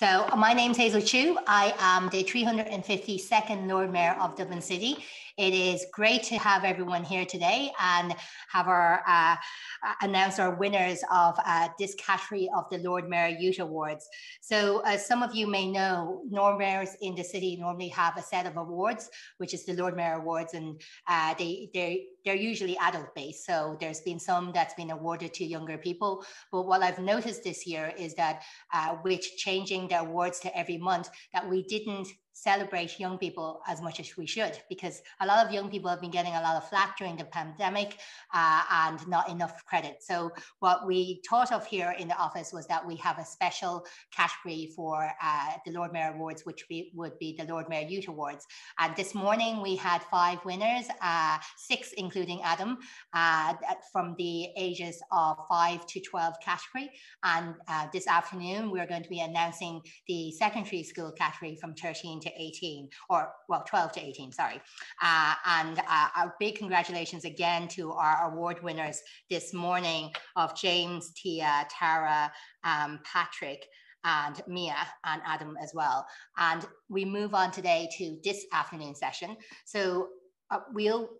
So my name's Hazel Chu. I am the 352nd Lord Mayor of Dublin City. It is great to have everyone here today and have our uh, announce our winners of uh, this category of the Lord Mayor Youth Awards. So as some of you may know, Lord Mayors in the city normally have a set of awards, which is the Lord Mayor Awards, and uh, they they they're usually adult based. So there's been some that's been awarded to younger people. But what I've noticed this year is that uh, with changing the awards to every month, that we didn't celebrate young people as much as we should because a lot of young people have been getting a lot of flack during the pandemic uh, and not enough credit. So what we thought of here in the office was that we have a special category for uh, the Lord Mayor Awards, which we, would be the Lord Mayor Youth Awards. And this morning we had five winners, uh, six including Adam, uh, from the ages of five to 12 category. And uh, this afternoon we're going to be announcing the secondary school category from 13 to 18, or well, 12 to 18, sorry. Uh, and uh, a big congratulations again to our award winners this morning of James, Tia, Tara, um, Patrick, and Mia and Adam as well. And we move on today to this afternoon session. So uh, we'll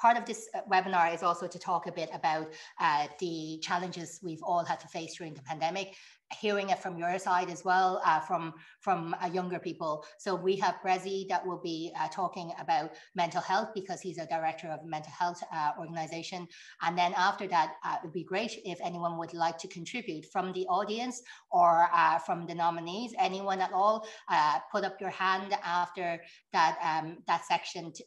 part of this uh, webinar is also to talk a bit about uh, the challenges we've all had to face during the pandemic hearing it from your side as well, uh, from from uh, younger people. So we have Bressie that will be uh, talking about mental health because he's a director of a mental health uh, organization. And then after that, uh, it would be great if anyone would like to contribute from the audience or uh, from the nominees, anyone at all, put up your hand after that um, that section to,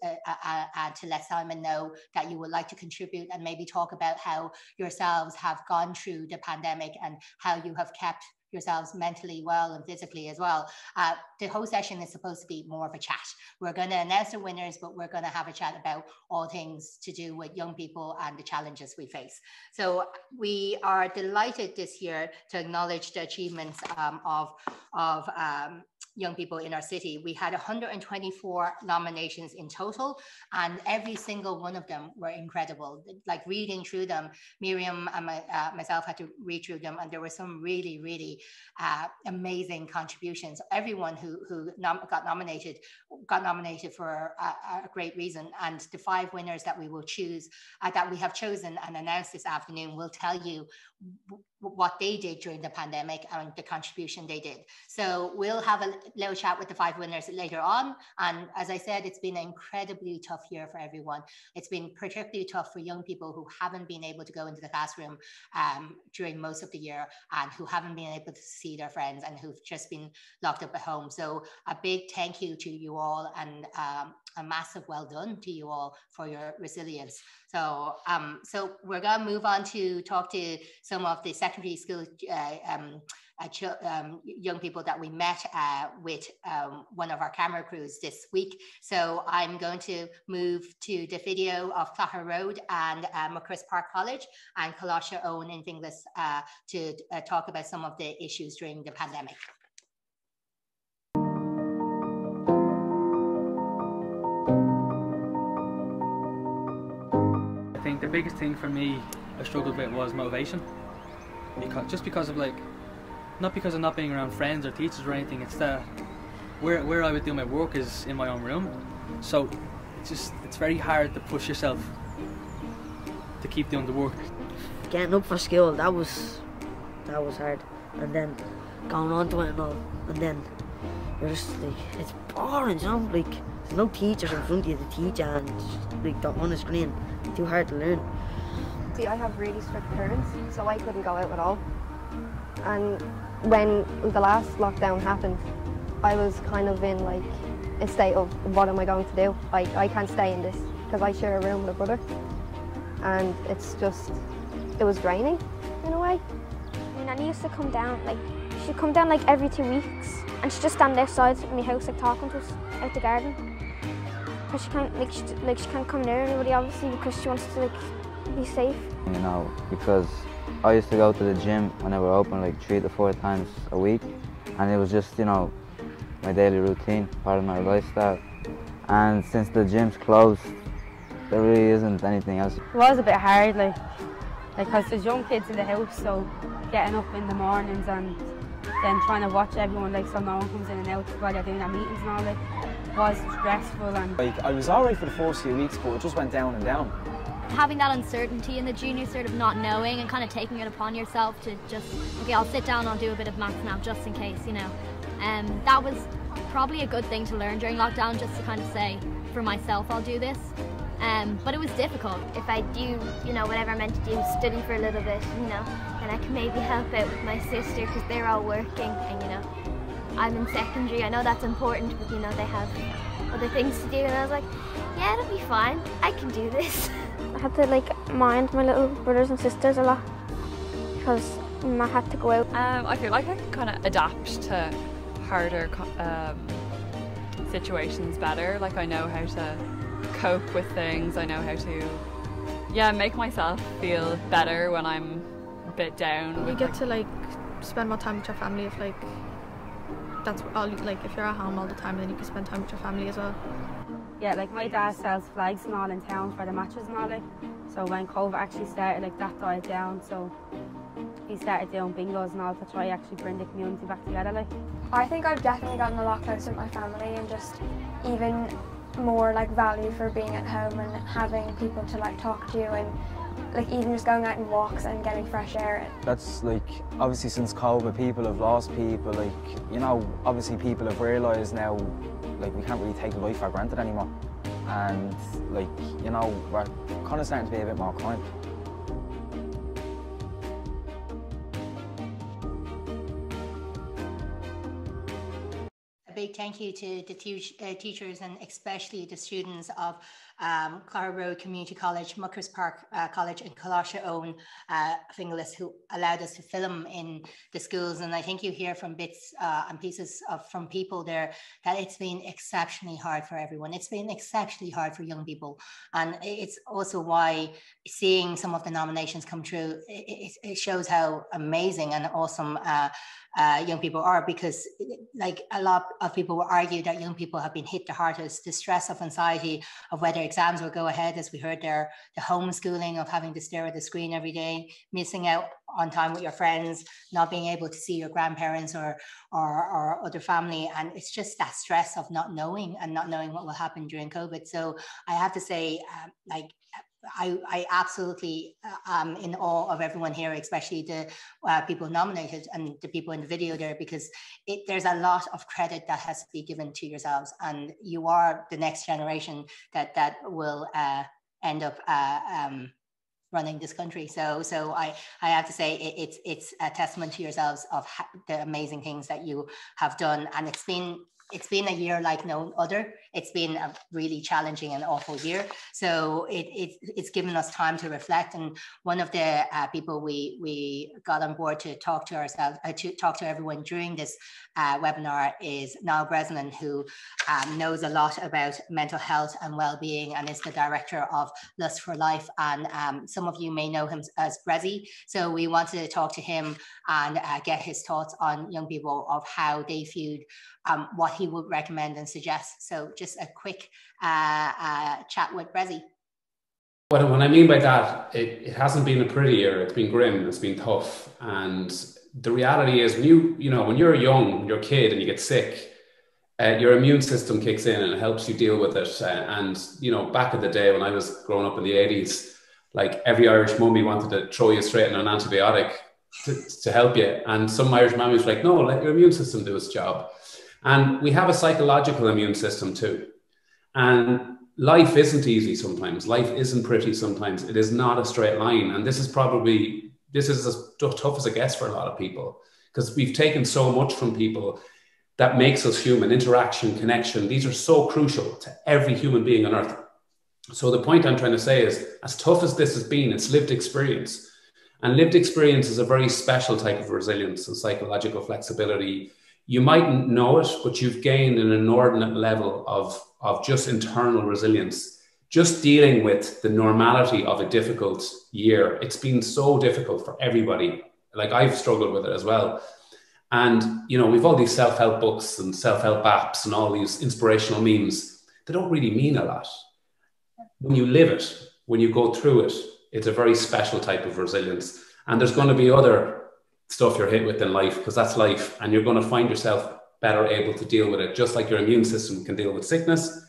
to let Simon know that you would like to contribute and maybe talk about how yourselves have gone through the pandemic and how you have kept yourselves mentally well and physically as well. Uh, the whole session is supposed to be more of a chat. We're going to announce the winners, but we're going to have a chat about all things to do with young people and the challenges we face. So we are delighted this year to acknowledge the achievements um, of, of um, young people in our city. We had 124 nominations in total, and every single one of them were incredible. Like reading through them, Miriam and my, uh, myself had to read through them, and there were some really, really uh, amazing contributions. Everyone who who nom got nominated got nominated for a, a, great reason, and the five winners that we will choose, uh, that we have chosen and announced this afternoon, will tell you what they did during the pandemic and the contribution they did. So we'll have a little chat with the five winners later on. And as I said, it's been an incredibly tough year for everyone. It's been particularly tough for young people who haven't been able to go into the classroom um, during most of the year and who haven't been able to see their friends and who've just been locked up at home. So a big thank you to you all and um, a massive well done to you all for your resilience. So, um, so we're going to move on to talk to some of the secondary school uh, um, uh, um, young people that we met uh, with um, one of our camera crews this week. So I'm going to move to the video of Clogher Road and uh, Macris Park College and Coláiste Eoin in Finglas uh, to uh, talk about some of the issues during the pandemic. The biggest thing for me I struggled with was motivation. Because just because of like not because of not being around friends or teachers or anything, it's that where where I would do my work is in my own room. So it's just it's very hard to push yourself to keep doing the work. Getting up for school, that was that was hard. And then going on to it and all and then you're just like it's boring, you know, like there's no teachers in front of you to teach and like on the screen too hard to learn. See, I have really strict parents, so I couldn't go out at all. And when the last lockdown happened, I was kind of in like a state of what am I going to do? Like I can't stay in this because I share a room with a brother, and it's just it was draining in a way. My nanny used to come down like she'd come down like every two weeks, and she'd just stand outside my house like talking to us out the garden because she can't like she, like she can't come near anybody obviously because she wants to like be safe. You know, because I used to go to the gym when they were open like three to four times a week, and it was just you know my daily routine, part of my lifestyle. And since the gym's closed, there really isn't anything else. It was a bit hard, like because there's young kids in the house, so getting up in the mornings and then trying to watch everyone like so no one comes in and out while you're doing their meetings and all like was stressful and like I was alright for the first few weeks but it just went down and down. Having that uncertainty in the junior sort of not knowing and kind of taking it upon yourself to just okay I'll sit down I'll do a bit of maths now just in case you know. And um, that was probably a good thing to learn during lockdown just to kind of say for myself I'll do this. Um, but it was difficult. If I do, you know, whatever I'm meant to do, study for a little bit, you know, and I can maybe help out with my sister because they're all working and, you know, I'm in secondary. I know that's important, but, you know, they have other things to do. And I was like, yeah, it'll be fine. I can do this. I had to like mind my little brothers and sisters a lot because I had to go out. Um, I feel like I can kind of adapt to harder um, situations better. Like I know how to cope with things. I know how to, yeah, make myself feel better when I'm a bit down. You get to like spend more time with your family if like that's all like if you're at home all the time then you can spend time with your family as well. Yeah, like my dad sells flags and all in town for the matches and all like. So when COVID actually started, like that died down. So he started doing bingos and all to try actually bring the community back together. Like I think I've definitely gotten a lot closer with my family and just even more like value for being at home and having people to like talk to and like even just going out and walks and getting fresh air. That's like obviously since COVID people have lost people like you know obviously people have realised now like we can't really take life for granted anymore and like you know we're kind of starting to be a bit more kind. A big thank you to the uh, teachers and especially the students of um, Clogher Road Community College, Muckers Park uh, College and Coláiste Eoin uh, who allowed us to film in the schools. And I think you hear from bits uh, and pieces of from people there that it's been exceptionally hard for everyone. It's been exceptionally hard for young people. And it's also why seeing some of the nominations come true, it, it shows how amazing and awesome uh, uh, young people are because like a lot of people will argue that young people have been hit the hardest. The stress of anxiety of whether exams will go ahead as we heard there the homeschooling of having to stare at the screen every day missing out on time with your friends not being able to see your grandparents or or, or other family. And it's just that stress of not knowing and not knowing what will happen during covid. So i have to say um, like I, I absolutely am uh, in awe of everyone here, especially the uh, people nominated and the people in the video there, because it, there's a lot of credit that has to be given to yourselves, and you are the next generation that that will uh, end up uh, um, running this country. So, so I, I have to say it, it's it's a testament to yourselves of the amazing things that you have done, and it's been it's been a year like no other. It's been a really challenging and awful year. So it, it it's given us time to reflect. And one of the uh, people we we got on board to talk to ourselves, uh, to talk to everyone during this uh, webinar is Niall Breslin, who um, knows a lot about mental health and well-being and is the director of Lust for Life. And um, some of you may know him as Bressie. So we wanted to talk to him and uh, get his thoughts on young people of how they viewed um, what he would recommend and suggest. So just a quick uh, uh, chat with Bressie. What, what I mean by that, it, it hasn't been a pretty year. It's been grim. It's been tough. And the reality is, when you you know when you're young, you're a kid, and you get sick, uh, your immune system kicks in and it helps you deal with it. Uh, and you know, back in the day when I was growing up in the '80s, like every Irish mummy wanted to throw you straight in an antibiotic to, to help you, and some Irish mummies were like, "No, let your immune system do its job." And we have a psychological immune system too. And life isn't easy sometimes. Life isn't pretty sometimes. It is not a straight line. And this is probably, this is as tough as it gets for a lot of people because we've taken so much from people that makes us human interaction, connection. These are so crucial to every human being on earth. So the point I'm trying to say is as tough as this has been, it's lived experience. And lived experience is a very special type of resilience and psychological flexibility you mightn't know it, but you've gained an inordinate level of, of just internal resilience, just dealing with the normality of a difficult year. It's been so difficult for everybody. Like I've struggled with it as well. And, you know, we've all these self help books and self help apps and all these inspirational memes. They don't really mean a lot. When you live it, when you go through it, it's a very special type of resilience. And there's going to be other stuff you're hit with in life because that's life and you're going to find yourself better able to deal with it. Just like your immune system can deal with sickness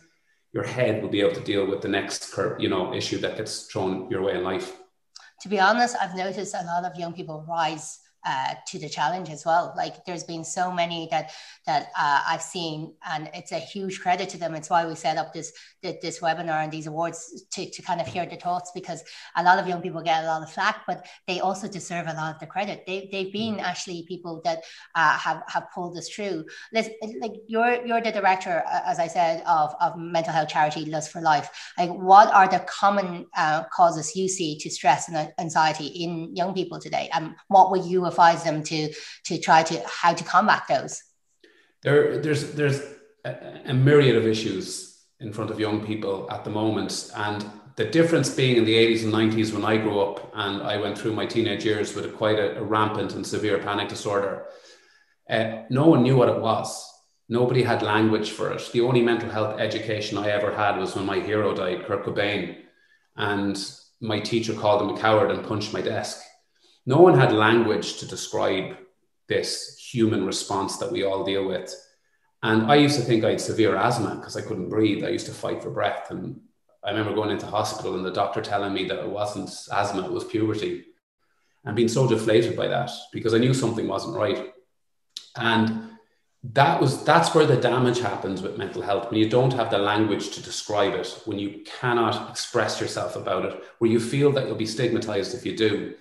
your head will be able to deal with the next curve, you know issue that gets thrown your way in life. To be honest i've noticed a lot of young people rise uh, to the challenge as well. Like there's been so many that that uh, I've seen, and it's a huge credit to them. It's why we set up this this webinar and these awards to, to kind of hear the thoughts because a lot of young people get a lot of flack, but they also deserve a lot of the credit. They they've been mm. actually people that uh, have have pulled us through. Let's, like you're you're the director, uh, as I said, of of mental health charity Lust for Life. Like what are the common uh, causes you see to stress and anxiety in young people today, and what would you advise them to to try to how to combat those? There, there's there's a, a myriad of issues in front of young people at the moment, and the difference being in the 80s and 90s when I grew up and I went through my teenage years with a, quite a, a, rampant and severe panic disorder, uh, no one knew what it was. Nobody had language for it. The only mental health education I ever had was when my hero died, Kurt Cobain, and my teacher called him a coward and punched my desk no one had language to describe this human response that we all deal with. And I used to think I had severe asthma because I couldn't breathe. I used to fight for breath. And I remember going into hospital and the doctor telling me that it wasn't asthma, it was puberty. And being so deflated by that because I knew something wasn't right. And that was that's where the damage happens with mental health when you don't have the language to describe it when you cannot express yourself about it where you feel that you'll be stigmatized if you do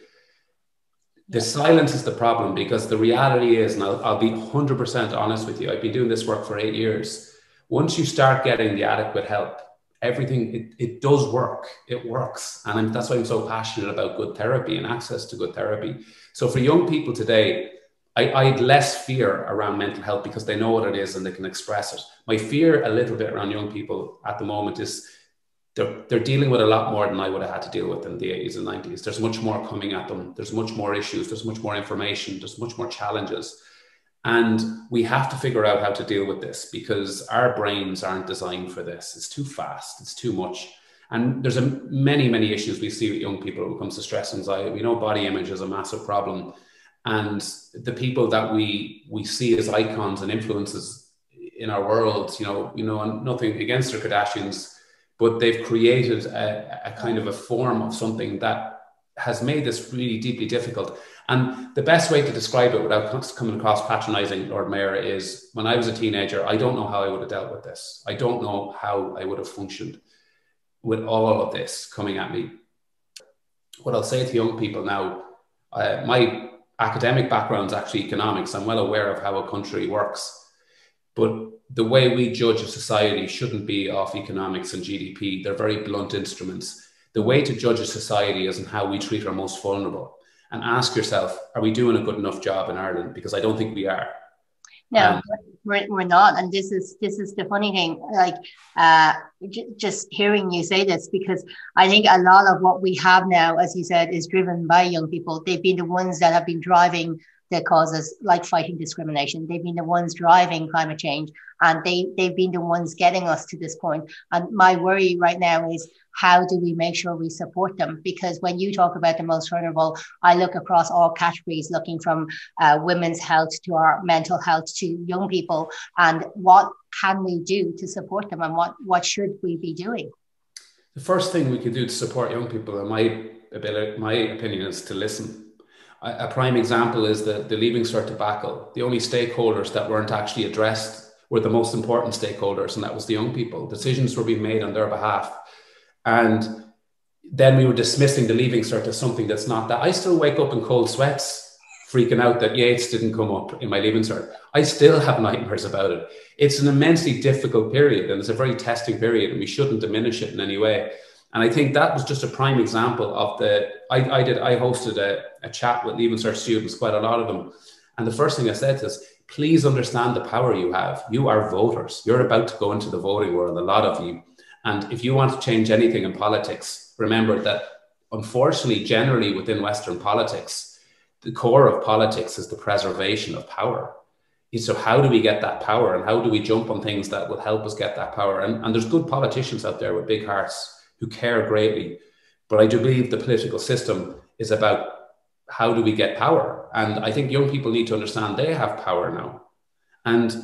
the silence is the problem because the reality is, and I'll, I'll be 100% honest with you, I've been doing this work for eight years. Once you start getting the adequate help, everything, it, it does work. It works. And I'm, that's why I'm so passionate about good therapy and access to good therapy. So for young people today, I, I had less fear around mental health because they know what it is and they can express it. My fear a little bit around young people at the moment is they're, they're dealing with a lot more than I would have had to deal with in the 80s and 90s. There's much more coming at them. There's much more issues. There's much more information. There's much more challenges. And we have to figure out how to deal with this because our brains aren't designed for this. It's too fast. It's too much. And there's a, many, many issues we see with young people when it comes to stress and anxiety. We know body image is a massive problem. And the people that we, we see as icons and influences in our world, you know, you know, nothing against the Kardashians, but they've created a, a kind of a form of something that has made this really deeply difficult. And the best way to describe it without coming across patronizing, Lord Mayor, is when I was a teenager, I don't know how I would have dealt with this. I don't know how I would have functioned with all of this coming at me. What I'll say to young people now, uh, my academic background is actually economics. I'm well aware of how a country works. But the way we judge a society shouldn't be off economics and GDP. They're very blunt instruments. The way to judge a society is in how we treat our most vulnerable. And ask yourself, are we doing a good enough job in Ireland? Because I don't think we are. No, um, we're, we're not. And this is this is the funny thing. Like uh, j- just hearing you say this, because I think a lot of what we have now, as you said, is driven by young people. They've been the ones that have been driving the causes like fighting discrimination. They've been the ones driving climate change and they, they've been the ones getting us to this point. And my worry right now is how do we make sure we support them? Because when you talk about the most vulnerable, I look across all categories, looking from uh, women's health to our mental health to young people, and what can we do to support them, and what what should we be doing? The first thing we can do to support young people, in my ability, my opinion, is to listen a prime example is the, the Leaving Cert debacle. The only stakeholders that weren't actually addressed were the most important stakeholders, and that was the young people. Decisions were being made on their behalf. And then we were dismissing the Leaving Cert as something that's not that. I still wake up in cold sweats, freaking out that Yeats didn't come up in my Leaving Cert. I still have nightmares about it. It's an immensely difficult period, and it's a very testing period, and we shouldn't diminish it in any way. And I think that was just a prime example of the. I, I did. I hosted a, a chat with Leaving Cert students, quite a lot of them, and the first thing I said is, please understand the power you have. You are voters. You're about to go into the voting world, a lot of you. And if you want to change anything in politics, remember that unfortunately, generally within Western politics, the core of politics is the preservation of power. So, how do we get that power and how do we jump on things that will help us get that power? And, and there's good politicians out there with big hearts who care greatly. But I do believe the political system is about how do we get power? And I think young people need to understand they have power now. And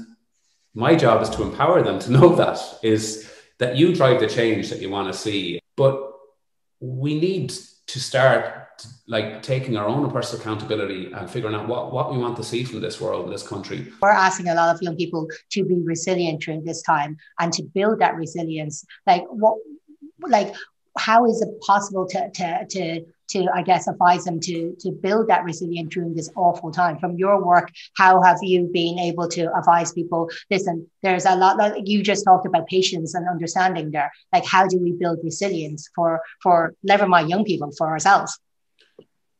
my job is to empower them to know that is that you drive the change that you want to see. But we need to start like taking our own personal accountability and figuring out what, what we want to see from this world, this country. We're asking a lot of young people to be resilient during this time and to build that resilience. Like what like how is it possible to to to to I guess advise them to to build that resilience during this awful time. From your work, how have you been able to advise people? Listen, there's a lot. Like you just talked about patience and understanding there. Like how do we build resilience for for never mind young people for ourselves?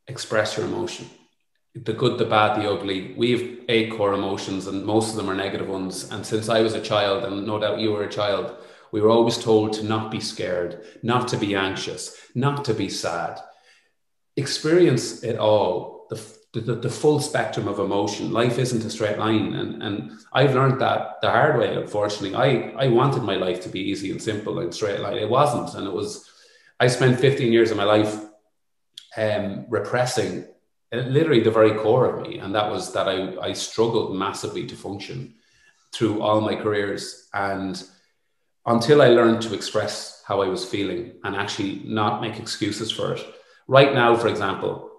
Express your emotion. The good, the bad, the ugly. We have eight core emotions, and most of them are negative ones. And since I was a child, and no doubt you were a child, we were always told to not be scared, not to be anxious, not to be sad. Experience it all, the, the, the, full spectrum of emotion. Life isn't a straight line. And, and I've learned that the hard way, unfortunately. I, I wanted my life to be easy and simple and straight line. It wasn't. And it was, I spent 15 years of my life um, repressing uh, literally the very core of me. And that was that I, I struggled massively to function through all my careers. And until I learned to express how I was feeling and actually not make excuses for it. Right now, for example,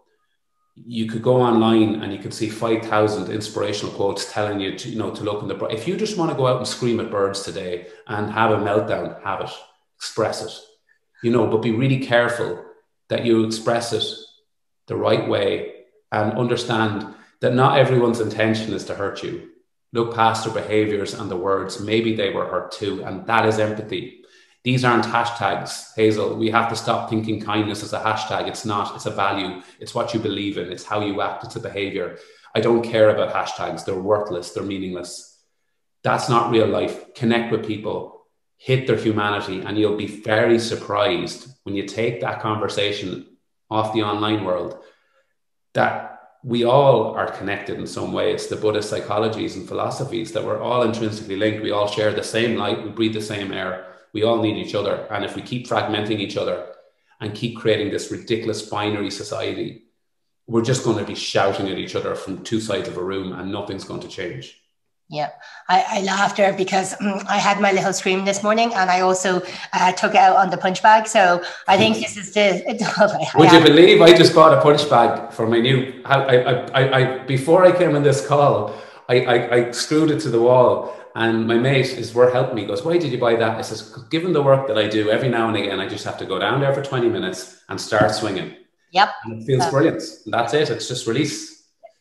you could go online and you could see 5,000 inspirational quotes telling you to, you know, to look in the, if you just want to go out and scream at birds today and have a meltdown, have it, express it, you know, but be really careful that you express it the right way and understand that not everyone's intention is to hurt you look past their behaviors and the words. Maybe they were hurt too. And that is empathy. These aren't hashtags, Hazel. We have to stop thinking kindness as a hashtag. It's not, it's a value. It's what you believe in, it's how you act, it's a behavior. I don't care about hashtags. They're worthless, they're meaningless. That's not real life. Connect with people, hit their humanity, and you'll be very surprised when you take that conversation off the online world that we all are connected in some way. It's the Buddhist psychologies and philosophies that we're all intrinsically linked. We all share the same light, we breathe the same air. We all need each other. And if we keep fragmenting each other and keep creating this ridiculous binary society, we're just going to be shouting at each other from two sides of a room and nothing's going to change. Yeah, I, I laughed there because um, I had my little scream this morning and I also uh, took it out on the punch bag. So I think this is the. Would you believe I just bought a punch bag for my new. I, I, I, I before I came on this call, I, I, I screwed it to the wall and my mate is where helping me goes, Why did you buy that? I says, Given the work that I do every now and again, I just have to go down there for 20 minutes and start swinging. Yep. And it feels uh, brilliant. That's it. It's just release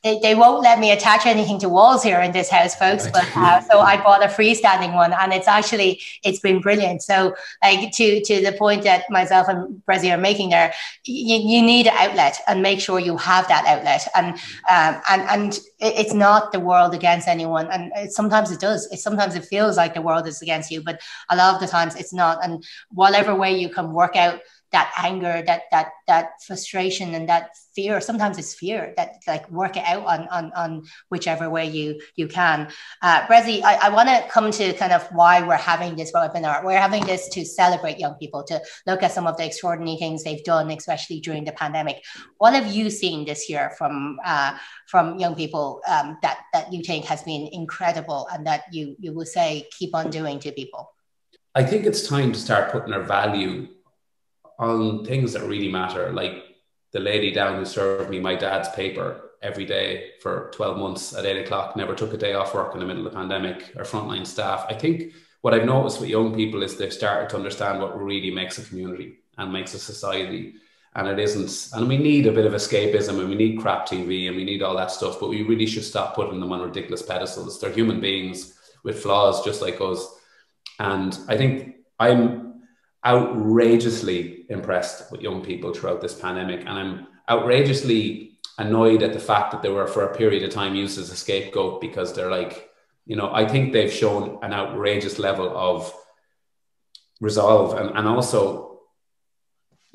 they, they won't let me attach anything to walls here in this house, folks. But uh, so I bought a freestanding one, and it's actually it's been brilliant. So like to to the point that myself and Bressie are making there, you, you need an outlet, and make sure you have that outlet. And um, and and it's not the world against anyone, and it, sometimes it does. It sometimes it feels like the world is against you, but a lot of the times it's not. And whatever way you can work out that anger, that that that frustration, and that fear. Sometimes it's fear that like work it out on on, on whichever way you you can. Uh, Bressie, I, I want to come to kind of why we're having this webinar. We're having this to celebrate young people, to look at some of the extraordinary things they've done, especially during the pandemic. What have you seen this year from uh, from young people um, that that you think has been incredible, and that you you will say keep on doing to people? I think it's time to start putting our value on things that really matter, like the lady down who served me my dad's paper every day for 12 months at eight o'clock, never took a day off work in the middle of the pandemic, our frontline staff. I think what I've noticed with young people is they've started to understand what really makes a community and makes a society. And it isn't, and we need a bit of escapism and we need crap TV and we need all that stuff, but we really should stop putting them on ridiculous pedestals. They're human beings with flaws just like us. And I think I'm outrageously impressed with young people throughout this pandemic. And I'm outrageously annoyed at the fact that they were, for a period of time, used as a scapegoat because they're like, you know, I think they've shown an outrageous level of resolve and, and also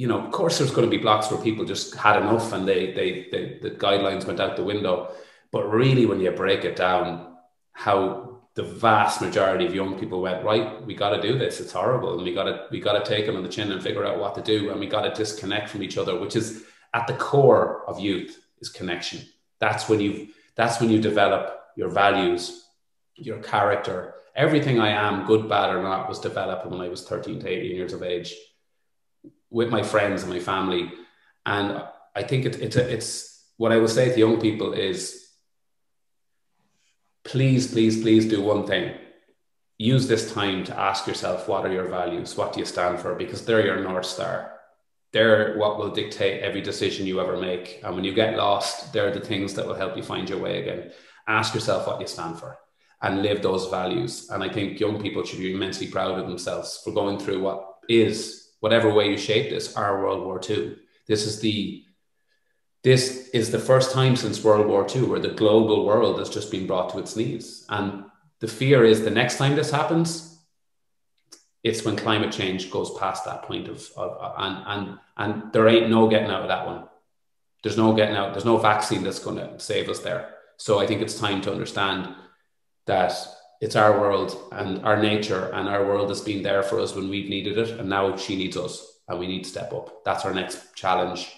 you know, of course, there's going to be blocks where people just had enough and they, they, they, the guidelines went out the window. But really, when you break it down, how the vast majority of young people went right we got to do this it's horrible and we got to we got to take them on the chin and figure out what to do and we got to disconnect from each other which is at the core of youth is connection That's when you that's when you develop your values, your character. Everything I am, good, bad, or not, was developed when I was 13 to 18 years of age with my friends and my family. And I think it, it's, a, it's what I would say to young people is please, please, please do one thing. Use this time to ask yourself what are your values? What do you stand for? Because they're your North Star. They're what will dictate every decision you ever make. And when you get lost, they're the things that will help you find your way again. Ask yourself what you stand for and live those values. And I think young people should be immensely proud of themselves for going through what is, whatever way you shape this, our World War II. This is the this is the first time since World War II where the global world has just been brought to its knees. And the fear is the next time this happens, it's when climate change goes past that point of, of and and and there ain't no getting out of that one. There's no getting out. There's no vaccine that's going to save us there. So I think it's time to understand that it's our world and our nature and our world has been there for us when we've needed it, and now she needs us, and we need to step up. That's our next challenge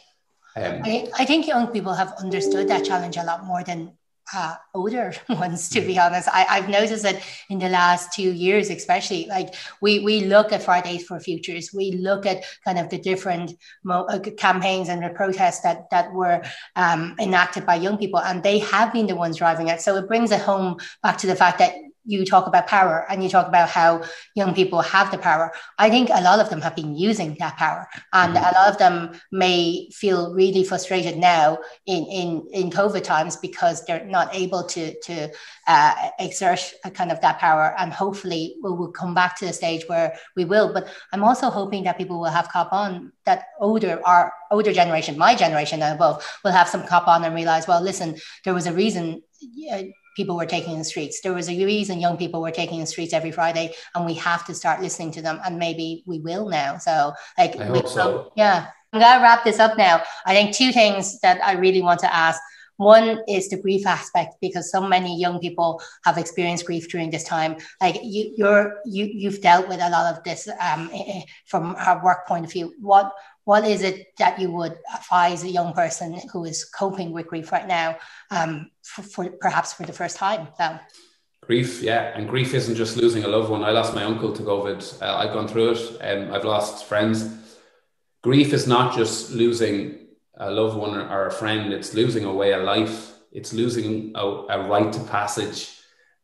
um, I, I think young people have understood that challenge a lot more than uh, older ones, to be honest. I, I've noticed that in the last two years, especially, like we we look at Fridays for Futures, we look at kind of the different mo- uh, campaigns and the protests that that were um, enacted by young people, and they have been the ones driving it. So it brings it home back to the fact that you talk about power and you talk about how young people have the power. I think a lot of them have been using that power, and mm-hmm. a lot of them may feel really frustrated now in in in COVID times because they're not able to to uh, exert a kind of that power. And hopefully, we will come back to the stage where we will. But I'm also hoping that people will have cop on that older our older generation, my generation and above, will have some cop on and realize, well, listen, there was a reason people were taking the streets. There was a reason young people were taking the streets every Friday, and we have to start listening to them. And maybe we will now. So, like, so. yeah. I'm gonna wrap this up now. I think two things that I really want to ask. One is the grief aspect because so many young people have experienced grief during this time. Like you, you're you you've dealt with a lot of this um, from a work point of view. What what is it that you would advise a young person who is coping with grief right now um, for, for, perhaps for the first time? So. grief yeah and grief isn't just losing a loved one. I lost my uncle to covid. Uh, i've gone through it. And um, i've lost friends. Grief is not just losing a loved one or a friend. It's losing a way of life. It's losing a, a rite of passage.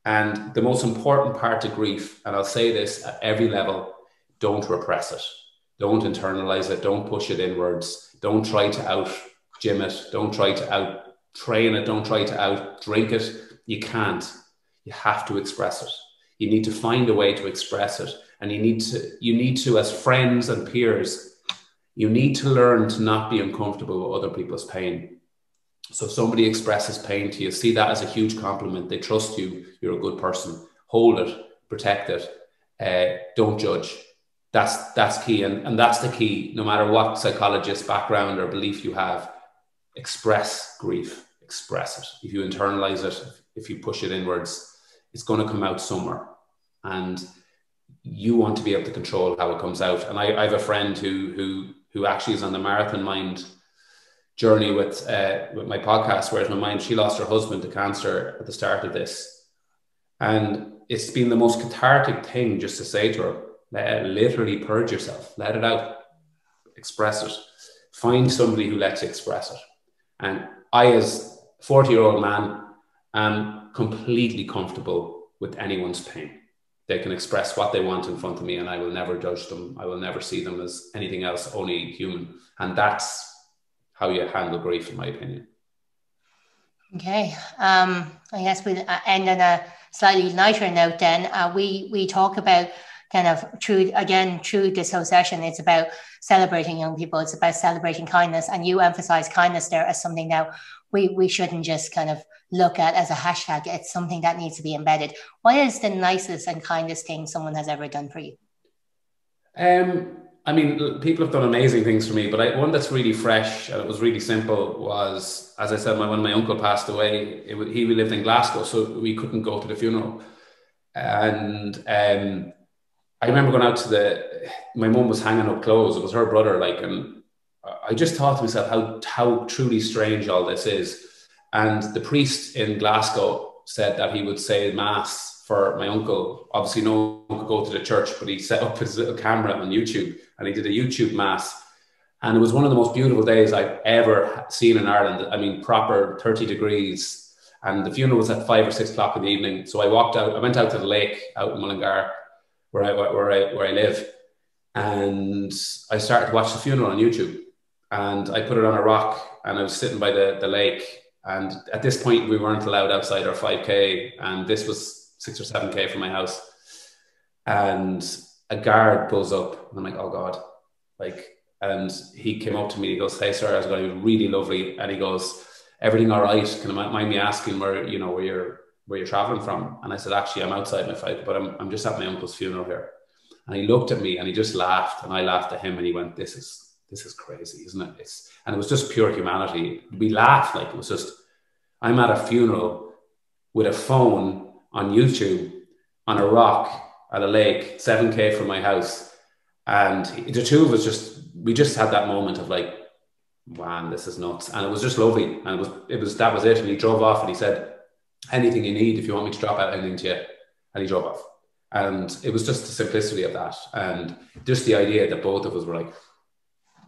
And the most important part of grief and i'll say this at every level don't repress it don't internalize it. Don't push it inwards. Don't try to out gym it. Don't try to out train it. Don't try to out drink it. You can't. You have to express it. You need to find a way to express it. And you need to, you need to, as friends and peers, you need to learn to not be uncomfortable with other people's pain. So if somebody expresses pain to you, see that as a huge compliment. They trust you. You're a good person. Hold it, protect it. Uh, don't judge that's that's key. And, and that's the key. No matter what psychologist background or belief you have express grief express it. If you internalize it if you push it inwards it's going to come out somewhere. And you want to be able to control how it comes out. And i, I have a friend who who who actually is on the marathon mind journey with uh, with my podcast Where Is My Mind? She lost her husband to cancer at the start of this. And it's been the most cathartic thing just to say to her let, literally purge yourself, let it out, express it. Find somebody who lets you express it. And I, as 40 year old man, am completely comfortable with anyone's pain. They can express what they want in front of me, and I will never judge them. I will never see them as anything else, only human. And that's how you handle grief, in my opinion. Okay. Um, I guess we'll end on a slightly lighter note then. Uh, we, we talk about kind of through again through this whole session it's about celebrating young people. It's about celebrating kindness. And you emphasize kindness there as something now we we shouldn't just kind of look at as a hashtag. It's something that needs to be embedded. What is the nicest and kindest thing someone has ever done for you? Um I mean, people have done amazing things for me, but I, one that's really fresh and it was really simple was, as I said, my, when my uncle passed away, it, he lived in Glasgow, so we couldn't go to the funeral. And um, I remember going out to the, my mum was hanging up clothes. It was her brother, like, and I just thought to myself how how truly strange all this is. And the priest in Glasgow said that he would say mass for my uncle. Obviously, no one could go to the church, but he set up his little camera on YouTube and he did a YouTube mass. And it was one of the most beautiful days I've ever seen in Ireland. I mean, proper 30 degrees. And the funeral was at five or six o'clock in the evening. So I walked out, I went out to the lake out in Mullingar, where I, where I, where I live. And I started to watch the funeral on YouTube. And I put it on a rock and I was sitting by the, the lake. And at this point, we weren't allowed outside our 5K. And this was six or seven K from my house. And a guard pulls up, and I'm like, oh God. Like, and he came up to me, he goes, Hey sir, I was going, to be really lovely. And he goes, Everything all right? Can I mind me asking where, you know, where you're where you're traveling from? And I said, Actually, I'm outside my fight, but I'm I'm just at my uncle's funeral here. And he looked at me and he just laughed, and I laughed at him, and he went, This is this is crazy, isn't it? It's and it was just pure humanity. We laughed like it was just I'm at a funeral with a phone on YouTube on a rock at a lake, 7K from my house. And the two of us just, we just had that moment of like, man, this is nuts. And it was just lovely. And it was, it was, that was it. And he drove off and he said, anything you need, if you want me to drop out anything to you. And he drove off. And it was just the simplicity of that. And just the idea that both of us were like,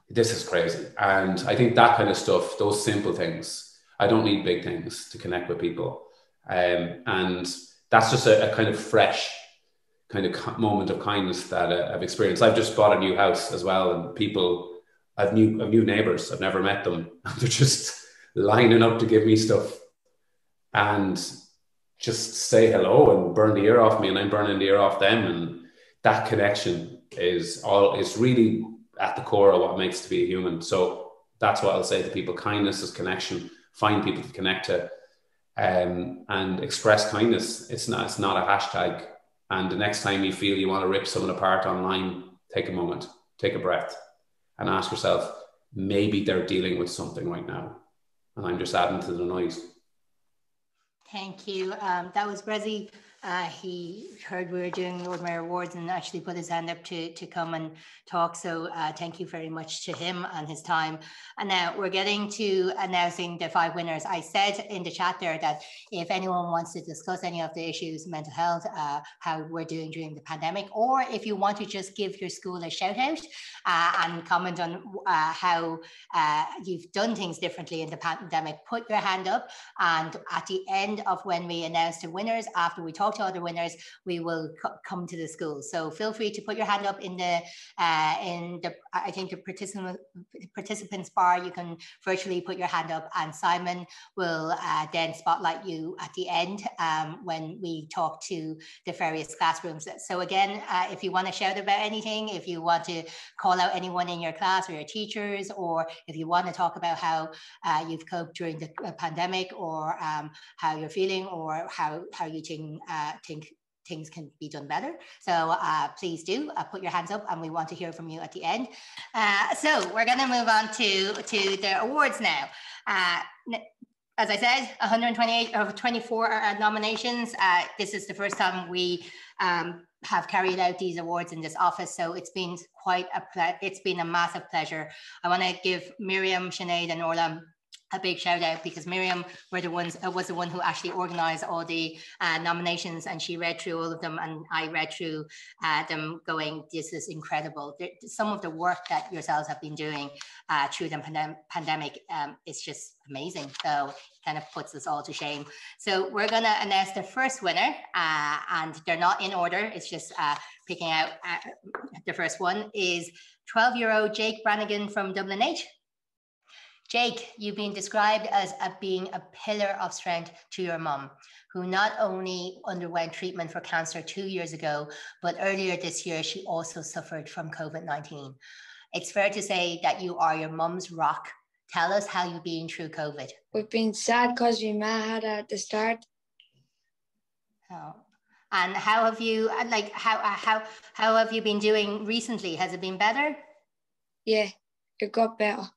this is crazy. And I think that kind of stuff, those simple things, I don't need big things to connect with people. Um, and that's just a, a kind of fresh kind of moment of kindness that uh, I've experienced. I've just bought a new house as well, and people, I've new, I've new neighbors. I've never met them. They're just lining up to give me stuff, and just say hello and burn the ear off me, and I'm burning the ear off them, and that connection is all is really at the core of what makes to be a human. So that's what I'll say to people: kindness is connection. Find people to connect to um, and express kindness. It's not, it's not a hashtag. And the next time you feel you want to rip someone apart online, take a moment, take a breath, and ask yourself, maybe they're dealing with something right now. And I'm just adding to the noise. Thank you. Um, that was Bressie uh, he heard we were doing Lord Mayor Awards and actually put his hand up to, to come and talk. So uh, thank you very much to him and his time. And now we're getting to announcing the five winners. I said in the chat there that if anyone wants to discuss any of the issues, mental health, uh, how we're doing during the pandemic, or if you want to just give your school a shout out uh, and comment on uh, how uh, you've done things differently in the pandemic, put your hand up. And at the end of when we announce the winners, after we talk talk to other winners, we will co- come to the school. So feel free to put your hand up in the uh, in the I think the participant participants bar. You can virtually put your hand up, and Simon will uh, then spotlight you at the end um, when we talk to the various classrooms. So again, uh, if you want to shout about anything, if you want to call out anyone in your class or your teachers, or if you want to talk about how uh, you've coped during the uh, pandemic, or um, how you're feeling, or how how you think uh, think things can be done better. So uh, please do uh, put your hands up and we want to hear from you at the end. Uh, so we're going to move on to, to the awards now. Uh, as I said, 128 of 24 uh, nominations. this is the first time we um, have carried out these awards in this office. So it's been quite a, it's been a massive pleasure. I want to give Miriam, Sinead and Orla a big shout out because Miriam were the ones uh, was the one who actually organized all the uh, nominations and she read through all of them and I read through uh, them going this is incredible. Some of the work that yourselves have been doing uh, through the pandem pandemic um, is just amazing. So kind of puts us all to shame. So we're gonna announce the first winner uh, and they're not in order. It's just uh, picking out the first one is 12 year old Jake Brannigan from Dublin 8 Jake, you've been described as a, being a pillar of strength to your mum, who not only underwent treatment for cancer two years ago, but earlier this year, she also suffered from COVID 19. It's fair to say that you are your mum's rock. Tell us how you've been through COVID. We've been sad because we met had at the start. Oh. And how have you uh, like how uh, how how have you been doing recently? Has it been better? Yeah, it got better.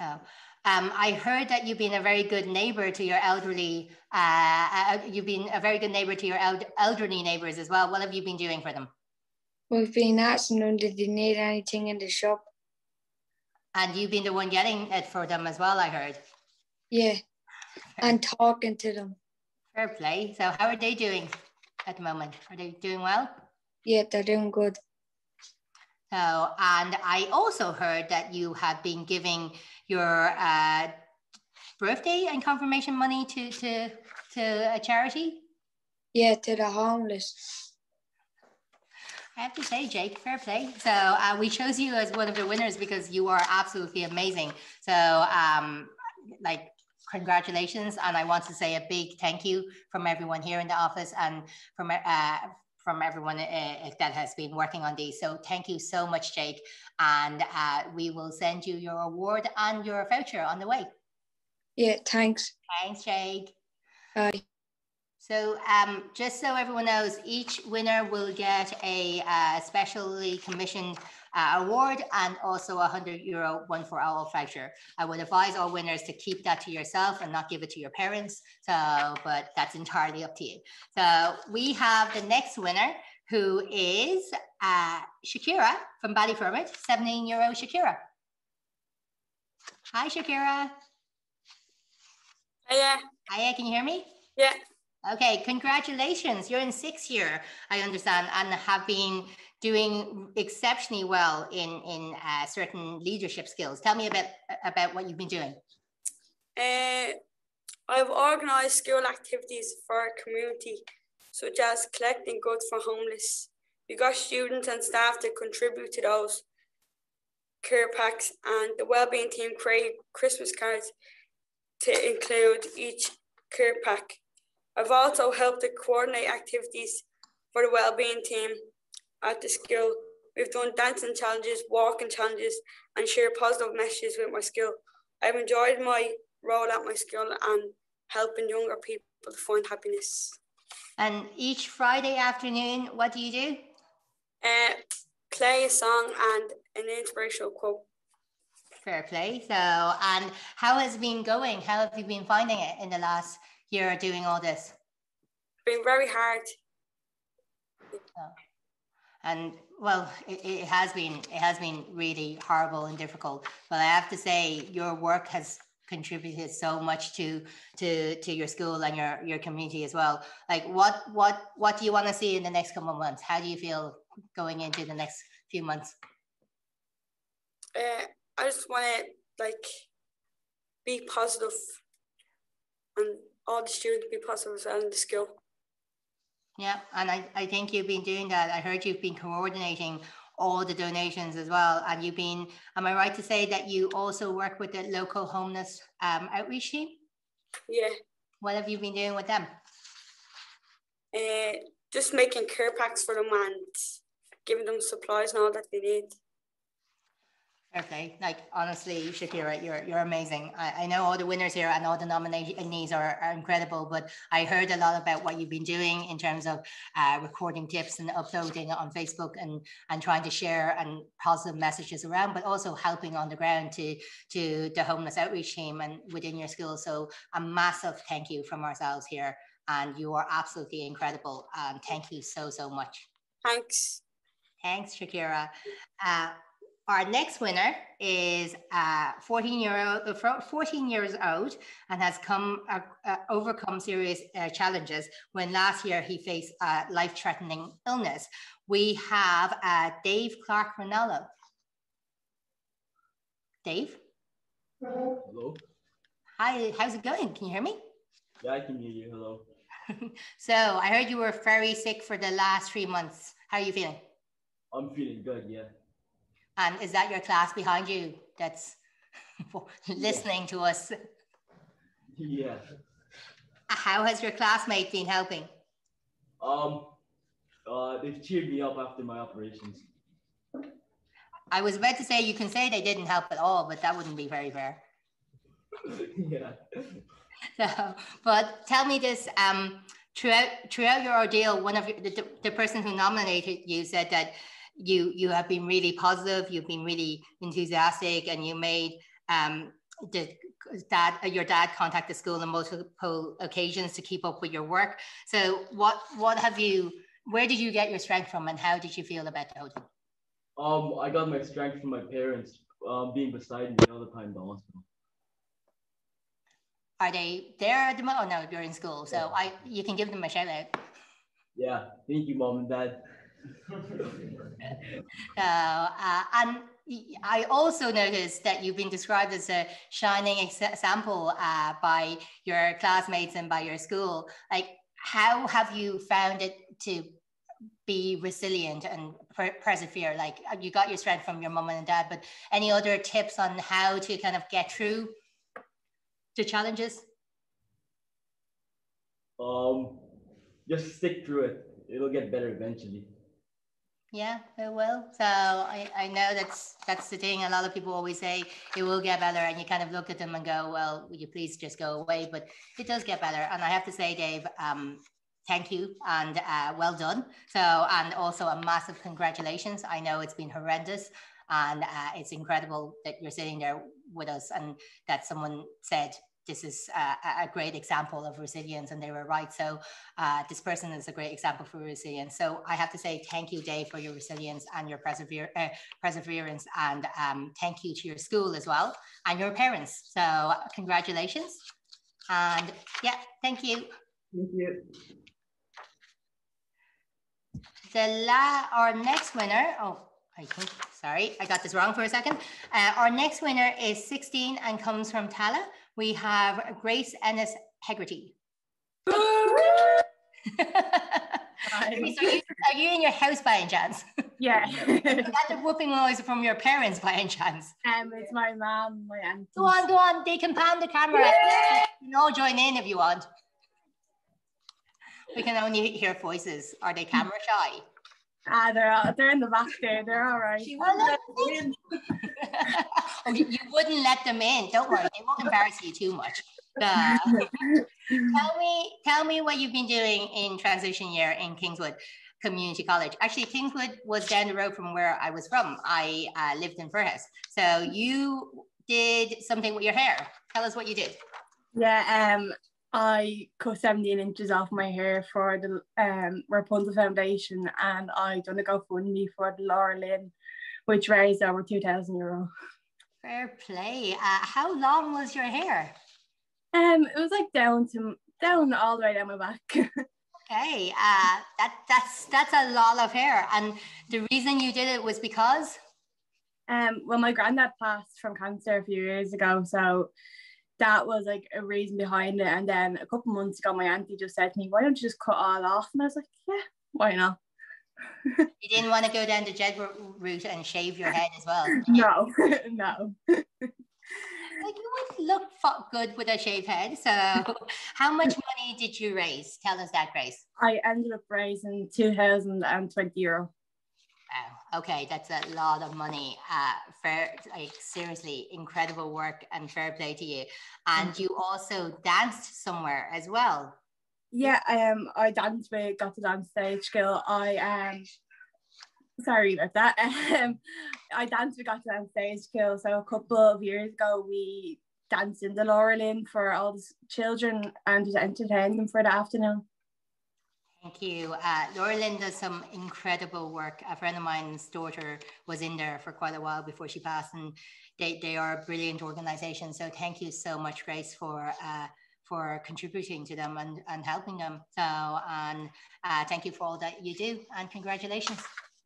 Oh. Um, I heard that you've been a very good neighbor to your elderly. Uh, uh, you've been a very good neighbor to your eld- elderly neighbors as well. What have you been doing for them? We've been asking them did they need anything in the shop. And you've been the one getting it for them as well. I heard. Yeah. and talking to them. Fair play. So how are they doing at the moment? Are they doing well? Yeah, they're doing good. So, and I also heard that you have been giving your uh, birthday and confirmation money to, to, to a charity. Yeah, to the homeless. I have to say, Jake, fair play. So uh, we chose you as one of the winners because you are absolutely amazing. So, um, like, congratulations, and I want to say a big thank you from everyone here in the office and from uh, from everyone uh, that has been working on these. So thank you so much, Jake, and uh, we will send you your award and your voucher on the way. Yeah, thanks. Thanks, Jake. Bye. So um, just so everyone knows, each winner will get a uh, specially commissioned uh, award and also a 100 euro One4All voucher. I would advise all winners to keep that to yourself and not give it to your parents. So, but that's entirely up to you. So we have the next winner who is uh, Shakira from Ballyfermot, 17 euro Shakira. Hi, Shakira. Hiya. Hiya, can you hear me? Yeah. Okay, congratulations. You're in sixth year, I understand, and have been doing exceptionally well in, in uh, certain leadership skills. Tell me about, about what you've been doing. Uh, I've organised school activities for our community, such as collecting goods for homeless. We got students and staff to contribute to those care packs, and the wellbeing team created Christmas cards to include each care pack. I've also helped to coordinate activities for the wellbeing team at the school. We've done dancing challenges, walking challenges, and share positive messages with my school. I've enjoyed my role at my school and helping younger people to find happiness. And each Friday afternoon, what do you do? Uh, play a song and an inspirational quote. Fair play. So, and how has it been going? How have you been finding it in the last year doing all this? Been very hard. Oh. And well, it, it has been it has been really horrible and difficult. But I have to say, your work has contributed so much to to to your school and your your community as well. Like, what what what do you want to see in the next couple of months? How do you feel going into the next few months? Uh, I just want to like be positive and all the students be positive in the school. Yeah, and I, I think you've been doing that. I heard you've been coordinating all the donations as well. And you've been, am I right to say that you also work with the local homeless um, outreach team? Yeah. What have you been doing with them? Uh, just making care packs for them and giving them supplies and all that they need. Okay, like honestly, Shakira, you're you're amazing. I, I know all the winners here and all the nominees are, are incredible, but I heard a lot about what you've been doing in terms of uh, recording tips and uploading on Facebook and and trying to share and positive messages around, but also helping on the ground to to the homeless outreach team and within your school. So a massive thank you from ourselves here, and you are absolutely incredible. And thank you so so much. Thanks. Thanks, Shakira. Uh, our next winner is uh, 14 year old, 14 years old and has come uh, uh, overcome serious uh, challenges when last year he faced a life-threatening illness. We have uh, Dave Clark Ronaldo. Dave? Hello. Hi, how's it going? Can you hear me? Yeah, I can hear you. Hello. so I heard you were very sick for the last three months. How are you feeling? I'm feeling good, yeah. And is that your class behind you that's listening to us? Yeah. How has your classmate been helping? Um, uh, they've cheered me up after my operations. I was about to say you can say they didn't help at all, but that wouldn't be very fair. yeah. So, but tell me this: um, throughout throughout your ordeal, one of your, the, the person who nominated you said that you you have been really positive you've been really enthusiastic and you made um the dad your dad contact the school on multiple occasions to keep up with your work so what what have you where did you get your strength from and how did you feel about the thing um i got my strength from my parents um being beside me all the time in the hospital are they there at the moment? Oh no, you're in school, so I you can give them a shout out. Yeah, thank you, mom and dad. So, uh, and I also noticed that you've been described as a shining example uh, by your classmates and by your school. Like, how have you found it to be resilient and per persevere? Like, uh, you got your strength from your mom and dad, but any other tips on how to kind of get through the challenges? Um, just stick through it. It'll get better eventually. Yeah, it will. So I, I know that's that's the thing. A lot of people always say it will get better, and you kind of look at them and go, "Well, will you please just go away?" But it does get better, and I have to say, Dave, um, thank you and uh, well done. So, and also a massive congratulations. I know it's been horrendous, and uh, it's incredible that you're sitting there with us, and that someone said this is a, a, great example of resilience and they were right. So uh, this person is a great example for resilience. So i have to say thank you dave for your resilience and your persever- uh, perseverance and um, thank you to your school as well and your parents. So congratulations. And yeah thank you. Thank you. The la our next winner oh I think, sorry, I got this wrong for a second. Uh, our next winner is 16 and comes from Tallaght we have Grace Ennis Hegarty. are, you, are you in your house by any chance? Yeah. Is that the whooping noise from your parents by any chance? Um, it's my mom, my aunt. Go on, go on. They can pan the camera. Yeah. You can all join in if you want. We can only hear voices. Are they camera shy? Ah, they're all, they're in the back there. They're all right. She wouldn't let them in. oh, you, wouldn't let them in. Don't worry, they won't embarrass you too much. Uh, tell me, tell me what you've been doing in transition year in Kingswood Community College. Actually, Kingswood was down the road from where I was from. I uh, lived in Firhill. So you did something with your hair. Tell us what you did. Yeah, um, I cut 17 inches off my hair for the um, Rapunzel Foundation and I done a GoFundMe for the Laura Lynn, which raised over 2,000 euro. Fair play. Uh, how long was your hair? Um, it was like down to down all the way down my back. okay, uh, that that's that's a lot of hair, and the reason you did it was because. Um, well, my granddad passed from cancer a few years ago, so that was like a reason behind it. And then a couple months ago, my auntie just said to me, "Why don't you just cut all off?" And I was like, "Yeah, why not?" you didn't want to go down the Jed route and shave your head as well. No, no. like you would look good with a shaved head. So, how much money did you raise? Tell us that, Grace. I ended up raising two thousand and twenty euro. Okay, that's a lot of money. Uh, fair, like seriously, incredible work and fair play to you. And you also danced somewhere as well. Yeah, um, I danced with Got to Dance Stage School. I um, sorry about that. Um, I danced with Got to Dance Stage School. So a couple of years ago, we danced in the Laura Lynn for all the children and just entertained them for the afternoon. Thank you. Uh, Laura Lynn does some incredible work. A friend of mine's daughter was in there for quite a while before she passed, and they, they are a brilliant organization. So thank you so much, Grace, for uh, for contributing to them and, and helping them. So, and uh, thank you for all that you do, and congratulations.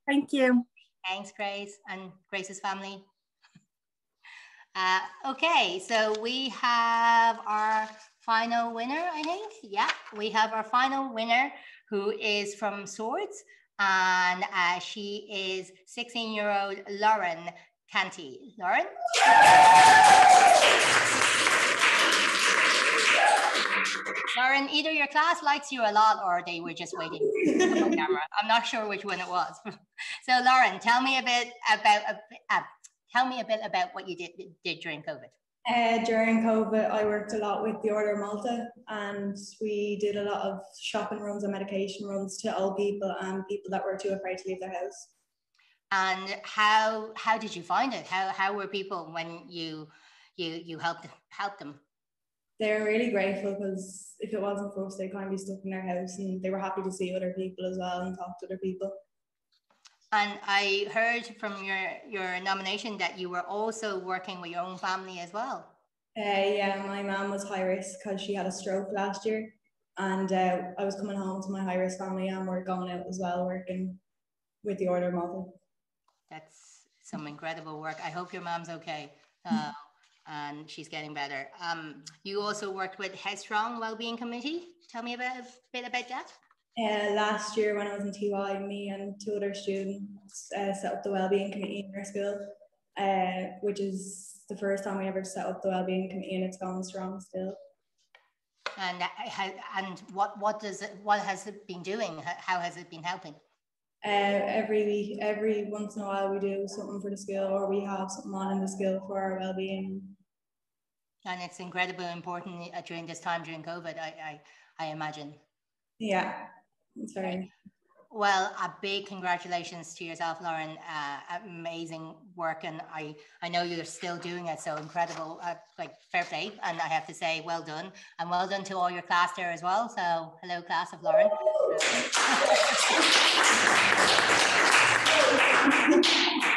Thank you. Thanks, Grace, and Grace's family. Uh, okay, so we have our final winner, I think. Yeah, we have our final winner who is from Swords, and uh, she is 16 year old Lauren Canty. Lauren? Lauren, either your class likes you a lot or they were just waiting on camera. I'm not sure which one it was. so Lauren, tell me a bit about, uh, tell me a bit about what you did, did during COVID. Uh, during COVID, I worked a lot with the Order of Malta and we did a lot of shopping runs and medication runs to old people and people that were too afraid to leave their house. And how how did you find it? How how were people when you you you helped help them? They're really grateful because if it wasn't for us, they'd kind of be stuck in their house and they were happy to see other people as well and talk to other people. And I heard from your, your nomination that you were also working with your own family as well. Uh, yeah, my mom was high risk because she had a stroke last year, and uh, I was coming home to my high risk family, and we're going out as well, working with the Order of Malta. That's some incredible work. I hope your mom's okay. Uh, and she's getting better. Um, you also worked with Headstrong Wellbeing Committee. Tell me about, a bit about that. Uh, last year when I was in TY, me and two other students uh, set up the Wellbeing Committee in our school, uh, which is the first time we ever set up the Wellbeing Committee and it's going strong still. And and what what does it what has it been doing? How has it been helping? Uh, every week, every once in a while, we do something for the school, or we have something on in the school for our well-being. And it's incredibly important uh, during this time during COVID. I I, I imagine. Yeah, very. Well, a big congratulations to yourself, Lauren. Uh, amazing work, and I I know you're still doing it. So incredible, uh, like fair play, and I have to say, well done, and well done to all your class there as well. So hello, class of Lauren.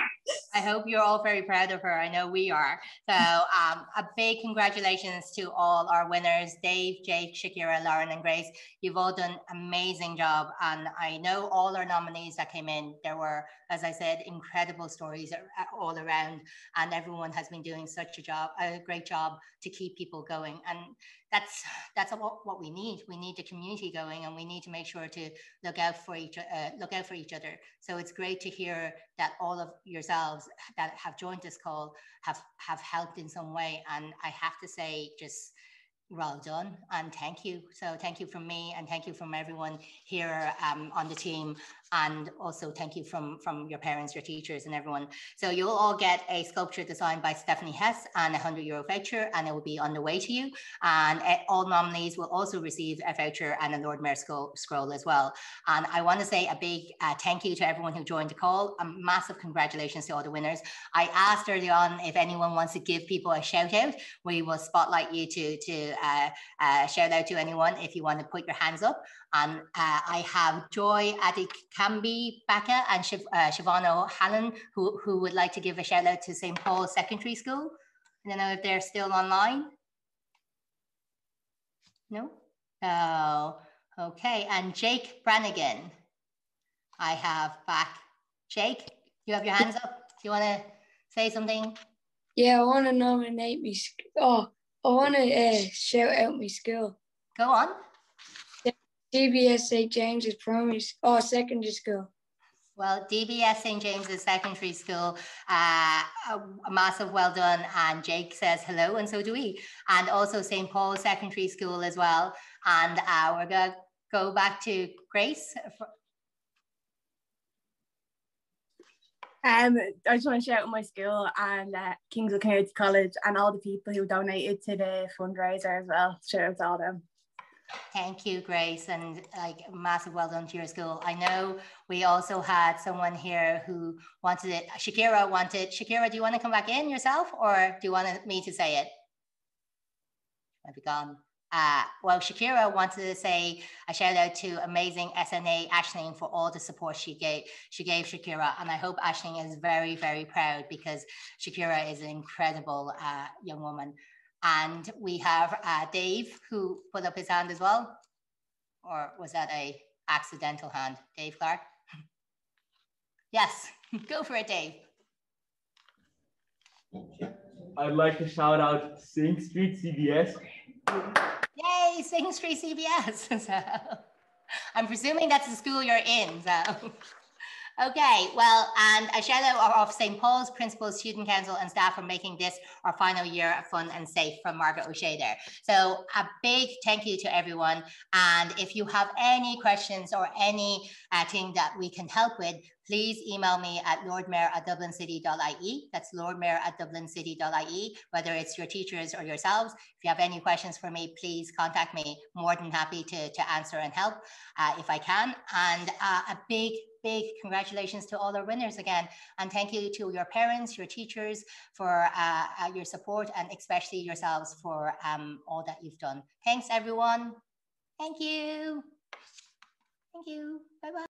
I hope you're all very proud of her. I know we are. So um, a big congratulations to all our winners, Dave, Jake, Shakira, Lauren and Grace. You've all done amazing job. And I know all our nominees that came in, there were, as I said, incredible stories all around. And everyone has been doing such a job, a great job to keep people going. And that's that's what, what we need. We need the community going, and we need to make sure to look out for each uh, look out for each other. So it's great to hear that all of yourselves that have joined this call have have helped in some way. And I have to say, just well done and thank you. So thank you from me and thank you from everyone here um, on the team and also thank you from from your parents, your teachers, and everyone. So you'll all get a sculpture designed by Stephanie Hess and a hundred euro voucher, and it will be on the way to you. And uh, all nominees will also receive a voucher and a Lord Mayor scroll, scroll as well. And I want to say a big uh, thank you to everyone who joined the call. A massive congratulations to all the winners. I asked early on if anyone wants to give people a shout out. We will spotlight you to to uh, uh shout out to anyone if you want to put your hands up. And uh, I have Joy Adikambi Baka and Shiv, uh, Siobhan O'Hallen who, who would like to give a shout out to St. Paul's Secondary School. I don't know if they're still online. No? Oh, okay. And Jake Brannigan, I have back. Jake, you have your hands up. Do you want to say something? Yeah, I want to nominate me. Oh, I want to uh, shout out my school. Go on. DBS St. James's primary or oh, secondary school. Well, DBS St. James's Secondary School, uh, a, a, massive well done. And Jake says hello, and so do we. And also St. Paul's Secondary School as well. And uh, we're going to go back to Grace. Um, I just want to shout out my school and uh, Kingswood Community College and all the people who donated to the fundraiser as well. Shout out to all them. Thank you, Grace, and like massive well done to your school. I know we also had someone here who wanted it. Shakira wanted. Shakira, do you want to come back in yourself, or do you want me to say it? Might be gone. Uh, well, Shakira wanted to say a shout out to amazing SNA Ashling for all the support she gave. She gave Shakira, and I hope Ashling is very, very proud because Shakira is an incredible uh, young woman. And we have uh, Dave who put up his hand as well. Or was that a accidental hand? Dave Clark? yes, go for it, Dave. I'd like to shout out Synge Street CBS. Yay, Synge Street CBS. so, I'm presuming that's the school you're in. So. Okay, well, and a shout out of St. Paul's principal, student council, and staff for making this our final year fun and safe from Margaret O'Shea there. So a big thank you to everyone. And if you have any questions or any uh, thing that we can help with, please email me at lordmayor at dublincity.ie. That's lordmayor at dublincity.ie, whether it's your teachers or yourselves. If you have any questions for me, please contact me. More than happy to, to answer and help uh, if I can. And uh, a big, big congratulations to all our winners again. And thank you to your parents, your teachers for uh, uh your support, and especially yourselves for um, all that you've done. Thanks, everyone. Thank you. Thank you. Bye bye.